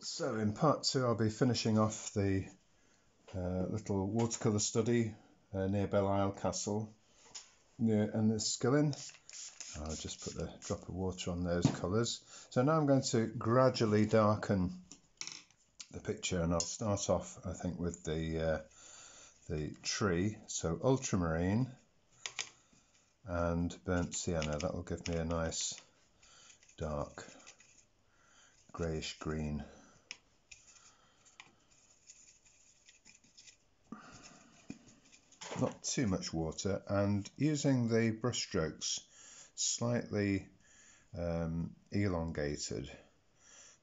So in part two I'll be finishing off the uh, little watercolour study uh, near Belle Isle Castle near Enniskillen. I'll just put a drop of water on those colours. So now I'm going to gradually darken the picture and I'll start off I think with the uh, the tree so ultramarine and burnt sienna that will give me a nice dark greyish green not too much water and using the brush strokes slightly um, elongated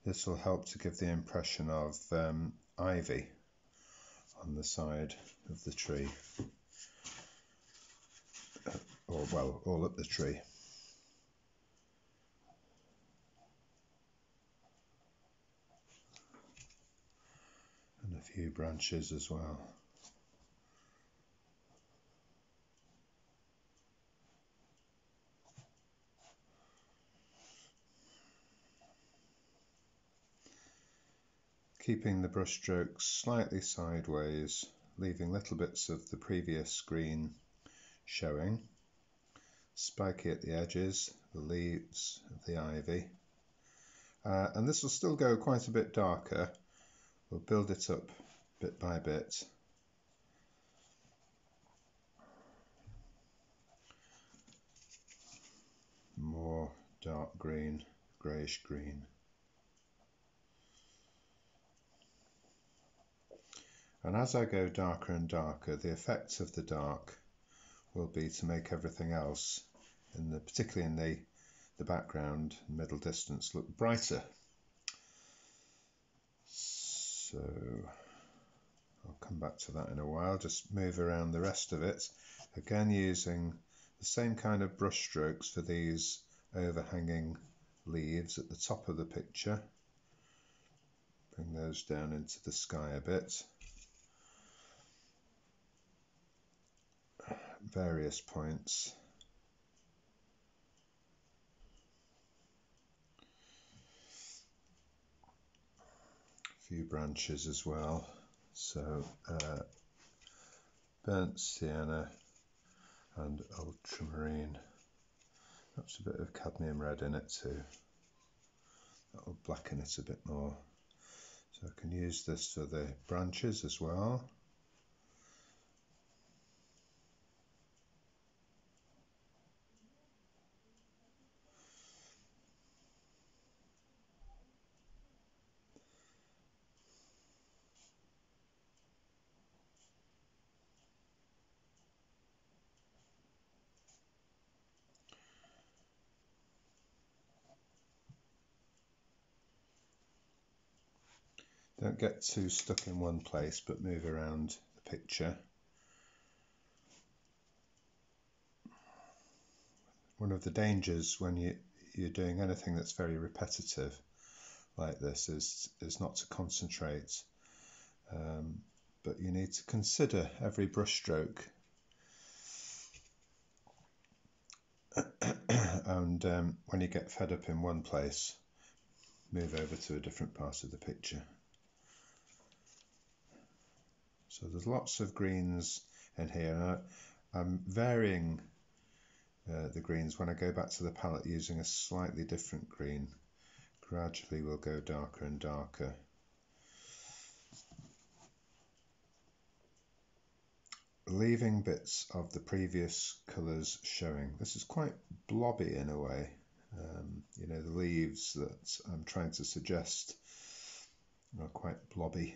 this will help to give the impression of um, ivy on the side of the tree. Or well all up the tree. And a few branches as well keeping the brush strokes slightly sideways, leaving little bits of the previous green showing. Spiky at the edges, the leaves the ivy. Uh, and this will still go quite a bit darker. We'll build it up bit by bit. More dark green, greyish green. And as I go darker and darker, the effect of the dark will be to make everything else, in the, particularly in the, the background, middle distance, look brighter. So I'll come back to that in a while, just move around the rest of it. Again using the same kind of brush strokes for these overhanging leaves at the top of the picture. Bring those down into the sky a bit. Various points. A few branches as well. So uh, burnt sienna and ultramarine. Perhaps a bit of cadmium red in it too. That will blacken it a bit more. So I can use this for the branches as well. Don't get too stuck in one place, but move around the picture. One of the dangers when you, you're doing anything that's very repetitive like this is, is not to concentrate, um, but you need to consider every brushstroke and um, when you get fed up in one place, move over to a different part of the picture. So there's lots of greens in here. I, am varying uh, the greens when I go back to the palette using a slightly different green. Gradually we'll go darker and darker. Leaving bits of the previous colours showing. This is quite blobby in a way. Um, you know, the leaves that I'm trying to suggest are quite blobby.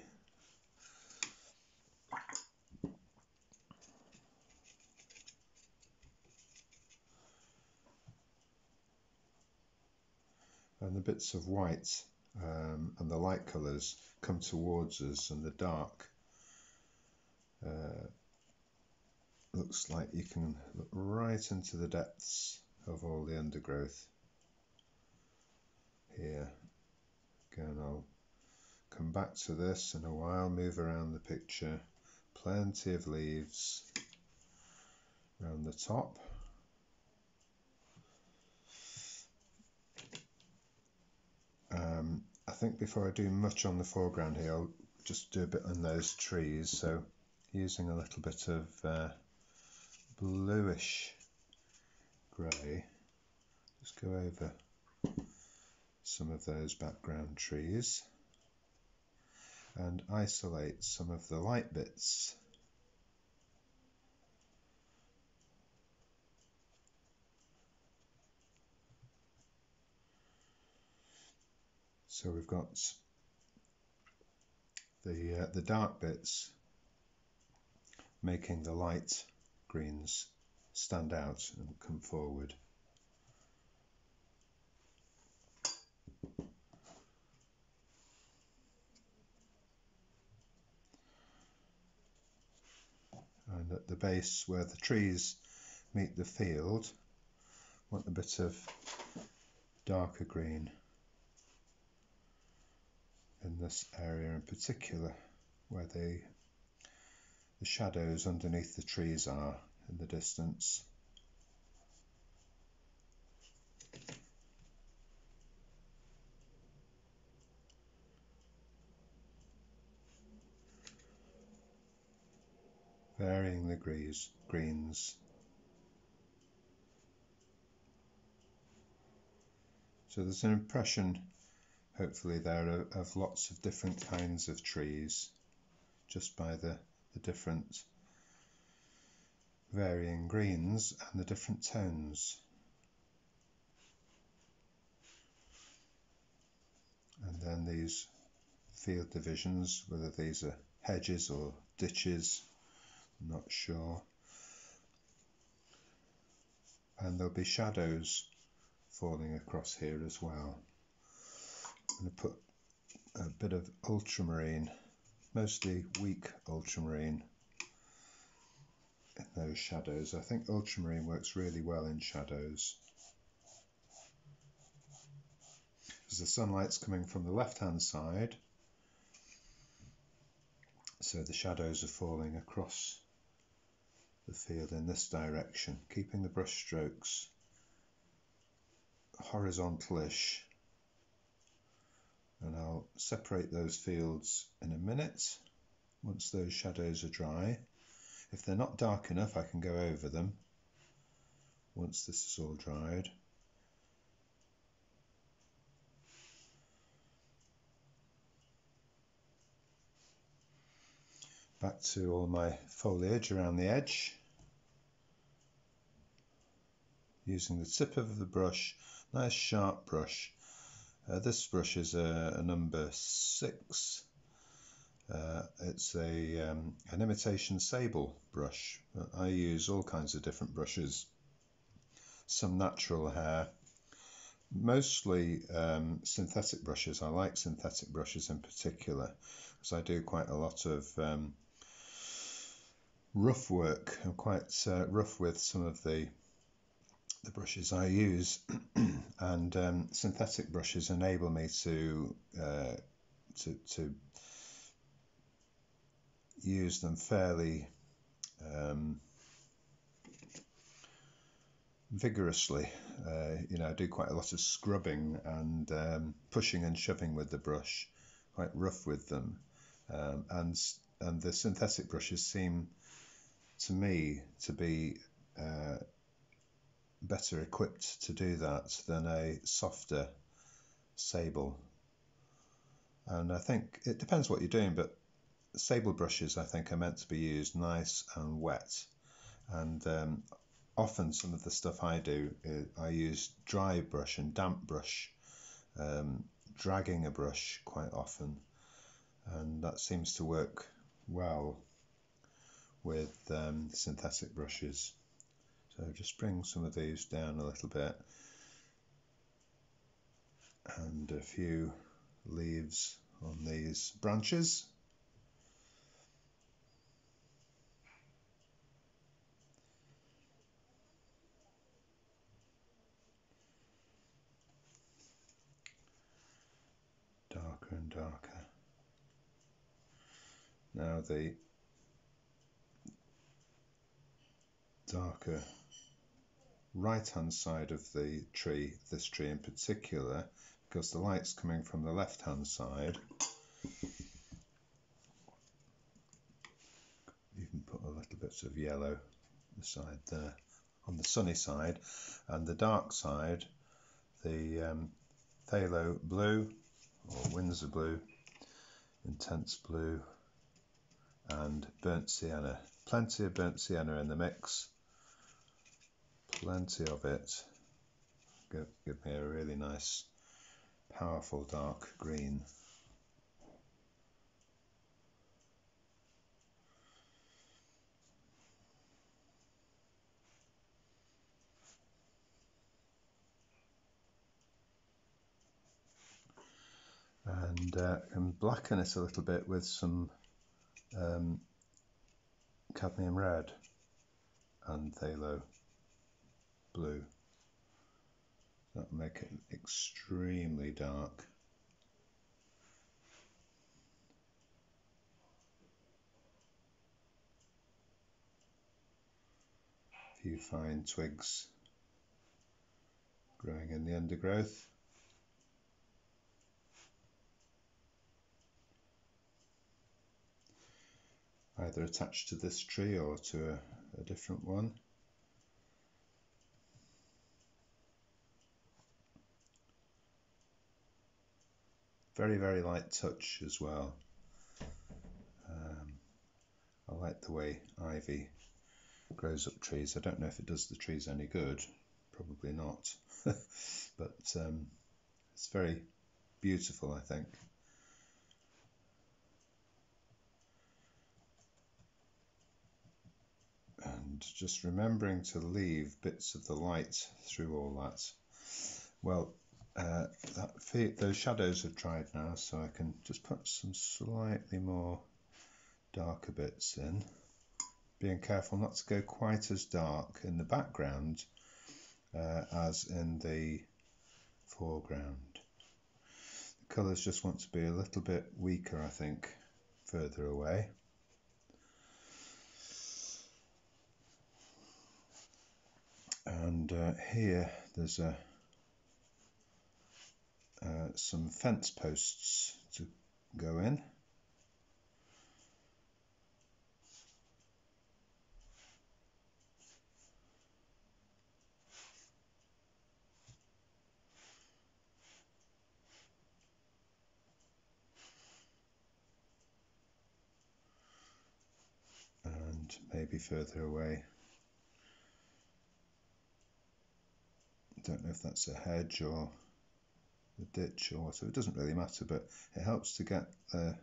And the bits of white um, and the light colours come towards us and the dark uh, looks like you can look right into the depths of all the undergrowth here. Again, I'll come back to this in a while, move around the picture. Plenty of leaves around the top. Think before I do much on the foreground here, I'll just do a bit on those trees. So using a little bit of uh, bluish grey, just go over some of those background trees and isolate some of the light bits. So we've got the, uh, the dark bits making the light greens stand out and come forward. And at the base where the trees meet the field, want a bit of darker green this area in particular where the the shadows underneath the trees are in the distance. Varying the greens, greens. So there's an impression hopefully there are of lots of different kinds of trees just by the, the different varying greens and the different tones. And then these field divisions, whether these are hedges or ditches, I'm not sure. And there'll be shadows falling across here as well. I'm going to put a bit of ultramarine, mostly weak ultramarine in those shadows. I think ultramarine works really well in shadows. As the sunlight's coming from the left hand side, so the shadows are falling across the field in this direction, keeping the brush strokes horizontalish and I'll separate those fields in a minute once those shadows are dry. If they're not dark enough I can go over them once this is all dried. Back to all my foliage around the edge using the tip of the brush, nice sharp brush uh, this brush is a, a number six. Uh, it's a um, an imitation sable brush. I use all kinds of different brushes. Some natural hair, mostly um, synthetic brushes. I like synthetic brushes in particular because I do quite a lot of um, rough work. I'm quite uh, rough with some of the the brushes I use, and um, synthetic brushes enable me to uh, to to use them fairly um, vigorously. Uh, you know, I do quite a lot of scrubbing and um, pushing and shoving with the brush, quite rough with them, um, and and the synthetic brushes seem to me to be uh, better equipped to do that than a softer sable. And I think it depends what you're doing, but sable brushes I think are meant to be used nice and wet. And um, often some of the stuff I do, uh, I use dry brush and damp brush, um, dragging a brush quite often. And that seems to work well with um, synthetic brushes. So just bring some of these down a little bit and a few leaves on these branches. Darker and darker. Now the darker right hand side of the tree, this tree in particular, because the light's coming from the left hand side. You can put a little bits of yellow the side there on the sunny side. And the dark side the um, phthalo blue or Winsor blue intense blue and burnt sienna. Plenty of burnt sienna in the mix plenty of it. Give, give me a really nice powerful dark green. And uh, blacken it a little bit with some um, cadmium red and phthalo blue. That'll make it extremely dark. A few fine twigs growing in the undergrowth. either attached to this tree or to a, a different one. Very, very light touch as well. Um, I like the way ivy grows up trees. I don't know if it does the trees any good, probably not, but um, it's very beautiful, I think. and just remembering to leave bits of the light through all that. Well, uh, that, those shadows have dried now, so I can just put some slightly more darker bits in. Being careful not to go quite as dark in the background uh, as in the foreground. The colours just want to be a little bit weaker, I think, further away. and uh, here there's a uh, some fence posts to go in. And maybe further away. Don't know if that's a hedge or a ditch or so it doesn't really matter but it helps to get a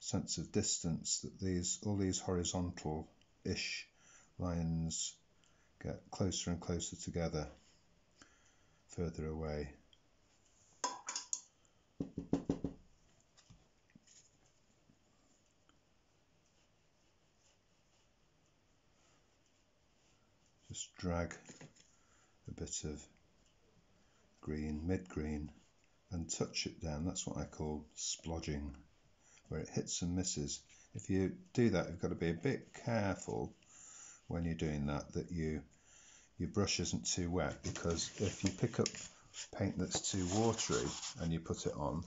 sense of distance that these all these horizontal ish lines get closer and closer together further away. Just drag a bit of green, mid-green, and touch it down. That's what I call splodging, where it hits and misses. If you do that, you've got to be a bit careful when you're doing that, that you your brush isn't too wet, because if you pick up paint that's too watery and you put it on,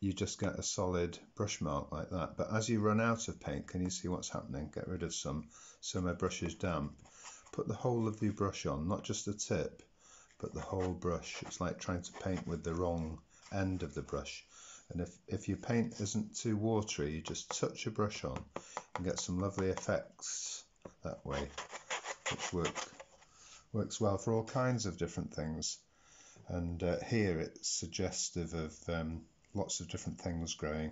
you just get a solid brush mark like that. But as you run out of paint, can you see what's happening? Get rid of some, so my brush is damp put the whole of your brush on, not just the tip, but the whole brush. It's like trying to paint with the wrong end of the brush. And if, if your paint isn't too watery, you just touch your brush on and get some lovely effects that way, which work, works well for all kinds of different things. And uh, here it's suggestive of um, lots of different things growing.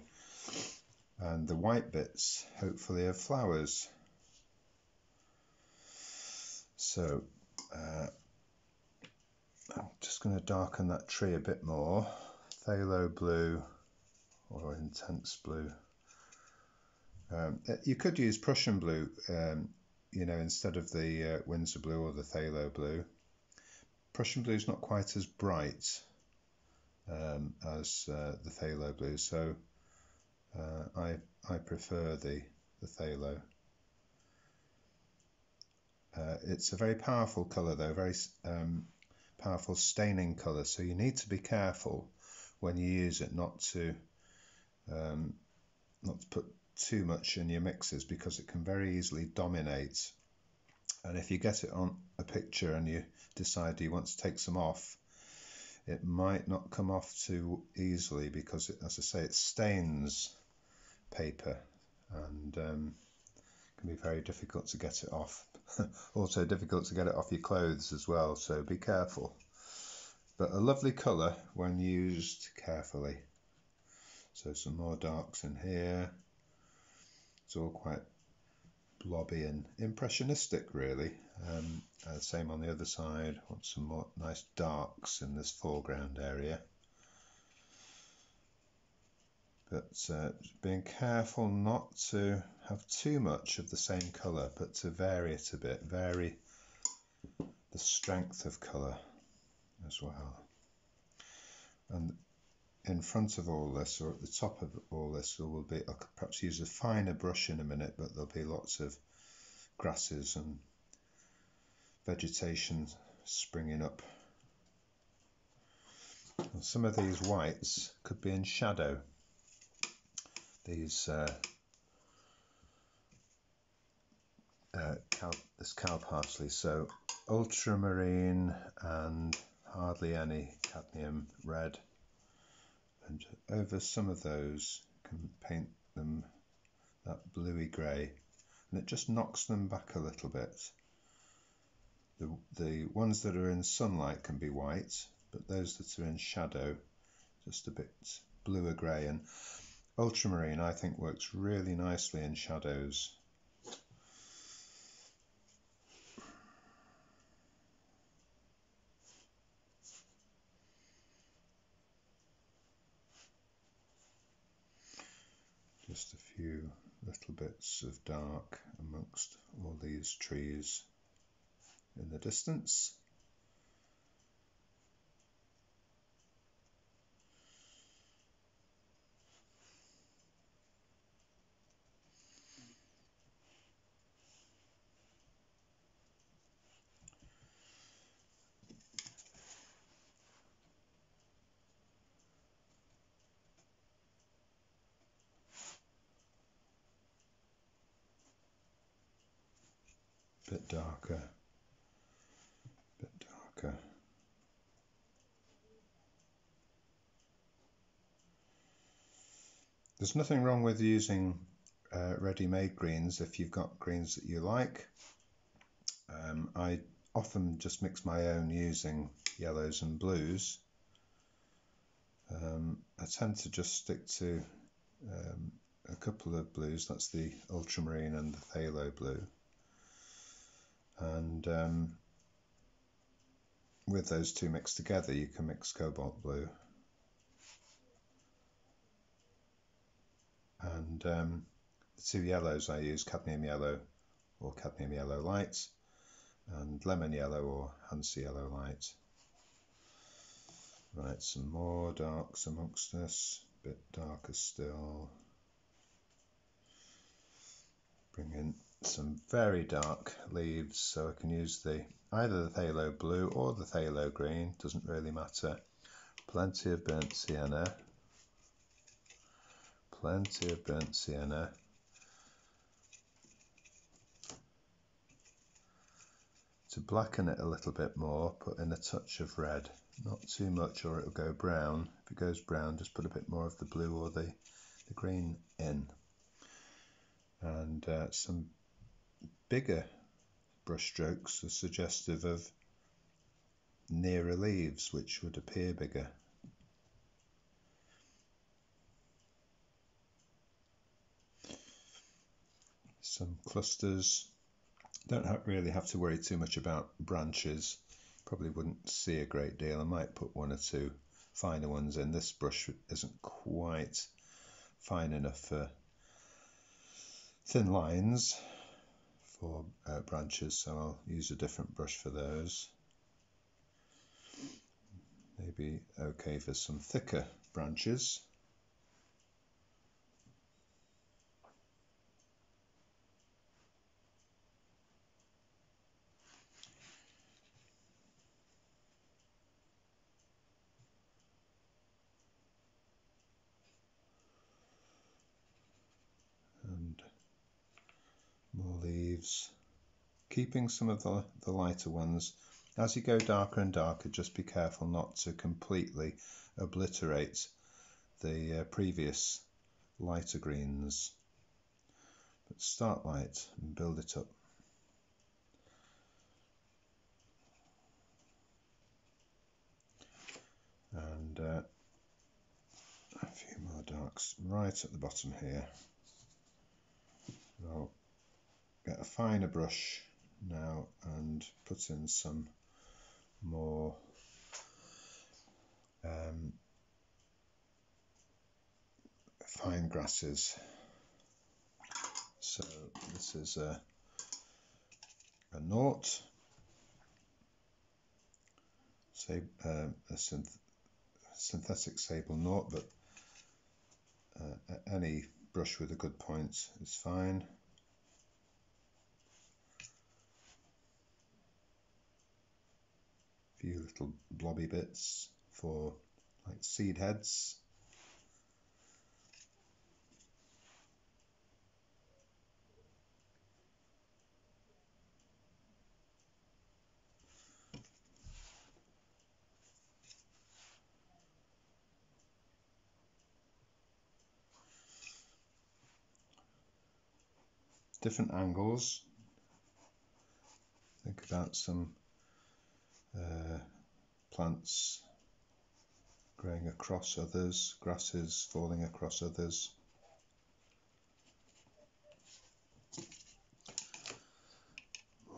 And the white bits, hopefully, are flowers. So uh, I'm just going to darken that tree a bit more. Phthalo blue or intense blue. Um, you could use Prussian blue, um, you know, instead of the uh, Winsor blue or the phthalo blue. Prussian blue is not quite as bright um, as uh, the phthalo blue, so uh, I I prefer the the phthalo. Uh, it's a very powerful colour though, very um, powerful staining colour, so you need to be careful when you use it not to um, not to put too much in your mixes because it can very easily dominate. And if you get it on a picture and you decide you want to take some off, it might not come off too easily because, it, as I say, it stains paper and um, can be very difficult to get it off. also difficult to get it off your clothes as well, so be careful. But a lovely colour when used carefully. So some more darks in here. It's all quite blobby and impressionistic really. Um, uh, same on the other side, want some more nice darks in this foreground area. But uh, being careful not to have too much of the same colour, but to vary it a bit, vary the strength of colour as well. And in front of all this, or at the top of all this, there will be, I'll perhaps use a finer brush in a minute, but there'll be lots of grasses and vegetation springing up. And some of these whites could be in shadow. These uh, uh, this cow parsley, so ultramarine and hardly any cadmium red. And over some of those can paint them that bluey grey. And it just knocks them back a little bit. The, the ones that are in sunlight can be white but those that are in shadow just a bit bluer grey. And ultramarine I think works really nicely in shadows just a few little bits of dark amongst all these trees in the distance. Bit darker, bit darker. There's nothing wrong with using uh, ready-made greens if you've got greens that you like. Um, I often just mix my own using yellows and blues. Um, I tend to just stick to um, a couple of blues, that's the ultramarine and the phthalo blue and um, with those two mixed together you can mix cobalt blue. And um, the two yellows I use cadmium yellow or cadmium yellow light and lemon yellow or Hansa yellow light. Right some more darks amongst us. A bit darker still. Bring in some very dark leaves so I can use the either the phthalo blue or the phthalo green doesn't really matter. Plenty of burnt sienna. Plenty of burnt sienna. To blacken it a little bit more put in a touch of red. Not too much or it'll go brown. If it goes brown just put a bit more of the blue or the, the green in. And uh, some bigger brushstrokes are suggestive of nearer leaves which would appear bigger. Some clusters don't have, really have to worry too much about branches. Probably wouldn't see a great deal. I might put one or two finer ones in. This brush isn't quite fine enough for thin lines for uh, branches, so I'll use a different brush for those. Maybe okay for some thicker branches. Keeping some of the, the lighter ones. As you go darker and darker, just be careful not to completely obliterate the uh, previous lighter greens. But start light and build it up. And uh, a few more darks right at the bottom here. I'll get a finer brush now and put in some more um, fine grasses. So this is a, a nought, say, uh, a synth synthetic sable nought, but uh, any brush with a good point is fine. Few little blobby bits for like seed heads. different angles. Think about some uh, plants growing across others, grasses falling across others.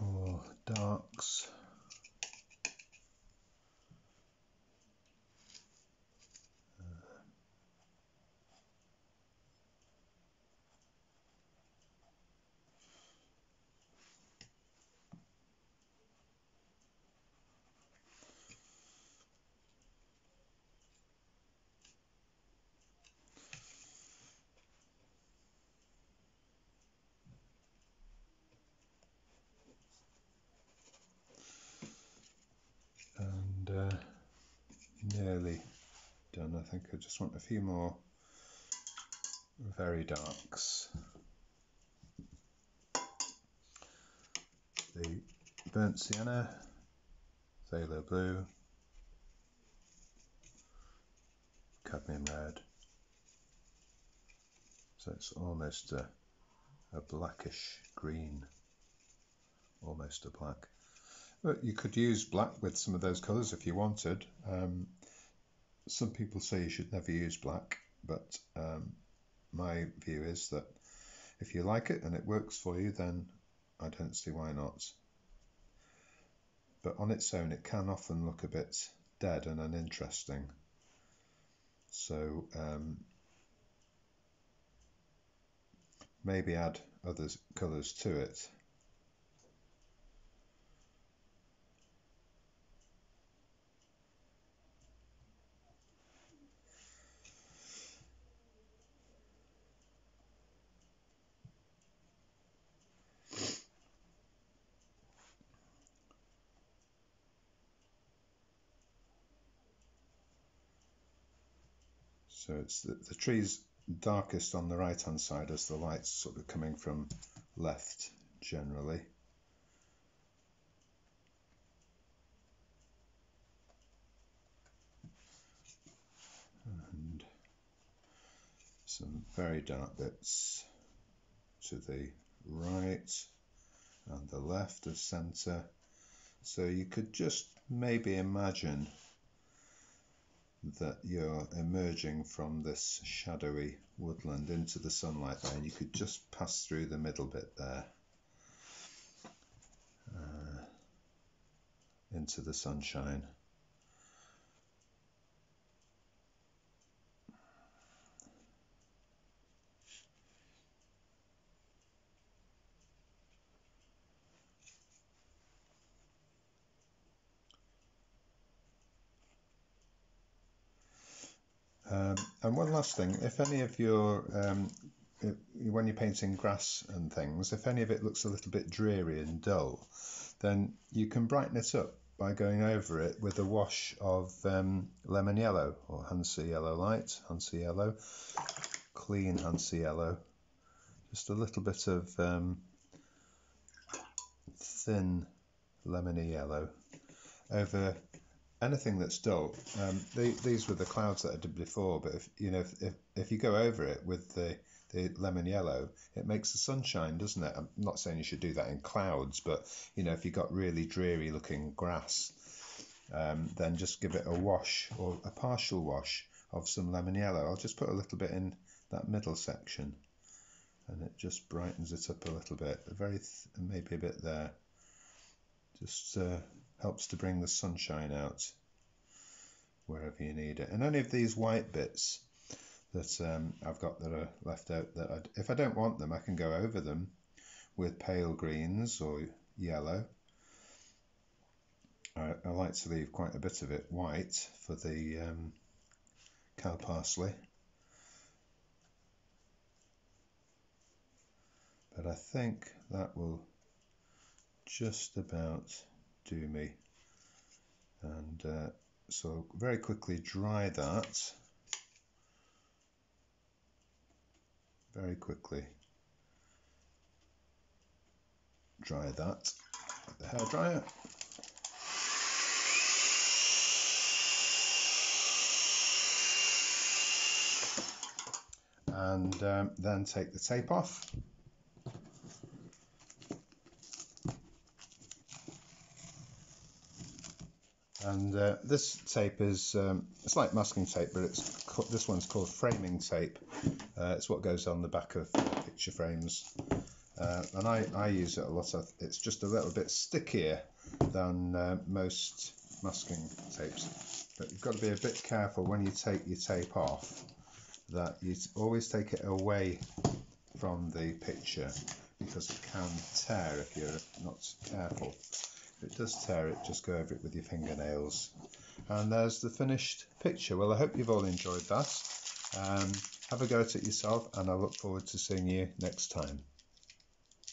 More darks. Done. I think I just want a few more very darks. The burnt sienna, phthalo blue, cadmium red. So it's almost a, a blackish green, almost a black. But you could use black with some of those colours if you wanted. Um, some people say you should never use black, but um, my view is that if you like it and it works for you, then I don't see why not. But on its own, it can often look a bit dead and uninteresting. So um, maybe add other colours to it So it's the, the tree's darkest on the right hand side as the light's sort of coming from left generally. And some very dark bits to the right and the left of centre. So you could just maybe imagine that you're emerging from this shadowy woodland into the sunlight there and you could just pass through the middle bit there uh, into the sunshine Um, and one last thing, if any of your, um, when you're painting grass and things, if any of it looks a little bit dreary and dull, then you can brighten it up by going over it with a wash of um, lemon yellow or Hansa yellow light, Hansa yellow, clean Hansa yellow, just a little bit of um, thin lemony yellow over anything that's dull. Um, the, these were the clouds that I did before, but if you know if, if, if you go over it with the the lemon yellow, it makes the sunshine, doesn't it? I'm not saying you should do that in clouds, but you know if you've got really dreary looking grass, um, then just give it a wash or a partial wash of some lemon yellow. I'll just put a little bit in that middle section, and it just brightens it up a little bit. a Very maybe a bit there. Just uh, helps to bring the sunshine out wherever you need it. And any of these white bits that um, I've got that are left out, that I'd, if I don't want them, I can go over them with pale greens or yellow. I, I like to leave quite a bit of it white for the um, cow parsley. But I think that will just about do me. And uh, so very quickly dry that. Very quickly dry that with the hair dryer. And um, then take the tape off. And uh, this tape is um, it's like masking tape but it's this one's called framing tape. Uh, it's what goes on the back of picture frames. Uh, and I, I use it a lot of it's just a little bit stickier than uh, most masking tapes. But you've got to be a bit careful when you take your tape off that you always take it away from the picture because it can tear if you're not careful if it does tear it, just go over it with your fingernails. And there's the finished picture. Well, I hope you've all enjoyed that. Um, have a go at it yourself, and I look forward to seeing you next time.